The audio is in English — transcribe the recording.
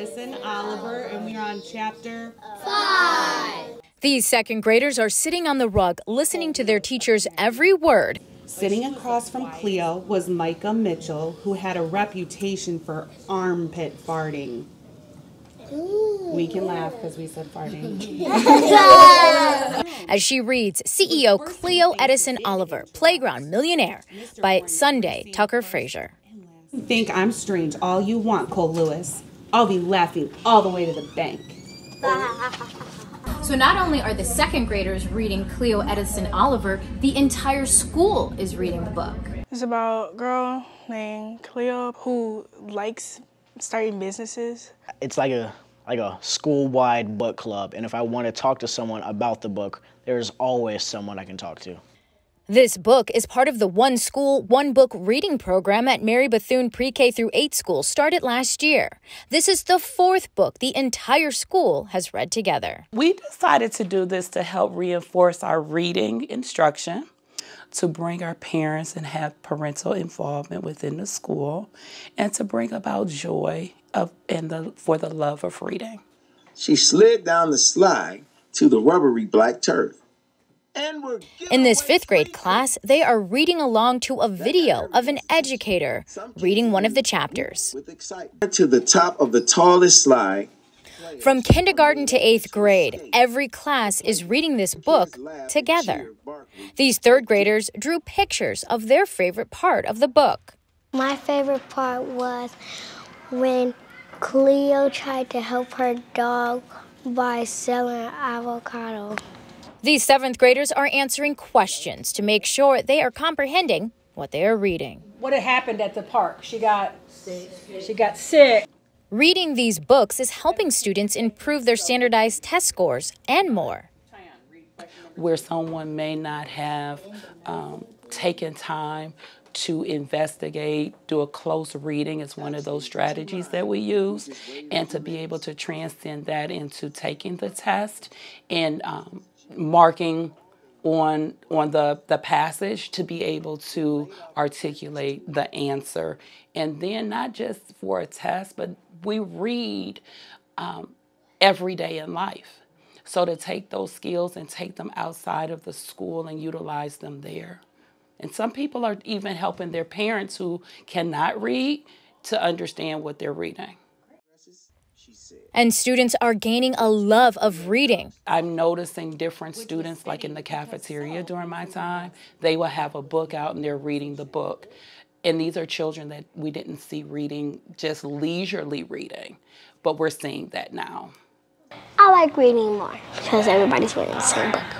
Edison Oliver, and we are on chapter five. These second graders are sitting on the rug listening to their teacher's every word. Sitting across from Cleo was Micah Mitchell, who had a reputation for armpit farting. We can laugh because we said farting. As she reads CEO Cleo Edison Oliver, Playground Millionaire by Sundee Tucker Frazier. Think I'm strange all you want, Cole Lewis. I'll be laughing all the way to the bank. So not only are the second graders reading Cleo Edison Oliver, the entire school is reading the book. It's about a girl named Cleo who likes starting businesses. It's like a like a school-wide book club, and if I want to talk to someone about the book, there's always someone I can talk to. This book is part of the One School, One Book reading program at Mary Bethune Pre K through 8 school started last year. This is the fourth book the entire school has read together. We decided to do this to help reinforce our reading instruction, to bring our parents and have parental involvement within the school, and to bring about joy of, and the, for the love of reading. She slid down the slide to the rubbery black turf. In this fifth grade class, they are reading along to a video of an educator reading one of the chapters. To the top of the tallest slide. From kindergarten to eighth grade, every class is reading this book together. These third graders drew pictures of their favorite part of the book. My favorite part was when Cleo tried to help her dog by selling avocado. These seventh graders are answering questions to make sure they are comprehending what they are reading. What had happened at the park? She got she got sick. Reading these books is helping students improve their standardized test scores and more. Where someone may not have um, taken time to investigate, do a close reading is one of those strategies that we use, and to be able to transcend that into taking the test and um, marking on on the the passage to be able to articulate the answer. And then not just for a test but we read um, every day in life. So to take those skills and take them outside of the school and utilize them there and some people are even helping their parents who cannot read to understand what they're reading and students are gaining a love of reading. I'm noticing different students, like in the cafeteria during my time, they will have a book out and they're reading the book. And these are children that we didn't see reading, just leisurely reading, but we're seeing that now. I like reading more because everybody's reading the same book.